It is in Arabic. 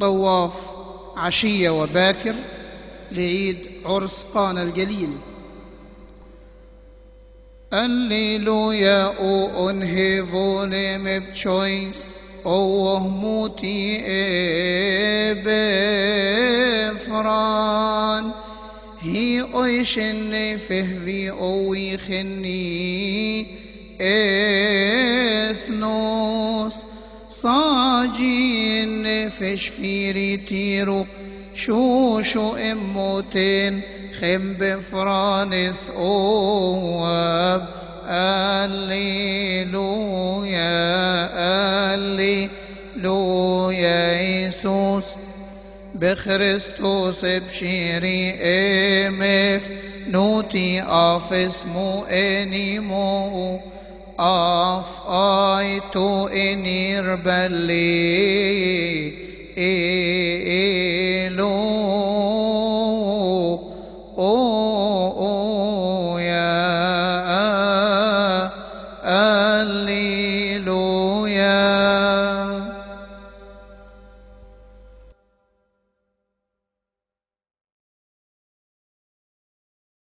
طواف عشية وباكر لعيد عرس قانا الجليل. الليلويا أو أنهي فولي ميب تشويس أو وهموتي إيه بفران. هي أوي ايشني فهذي أو يخني إيه ethnos. صاجي النفش في ريتيرو شوشو إموتين خم بفرانث اواب الليلويا الليلويا يسوس بخريستوس بشيري امف نوتي اف اسمو إنيمو اف ايتو انير بلي إلو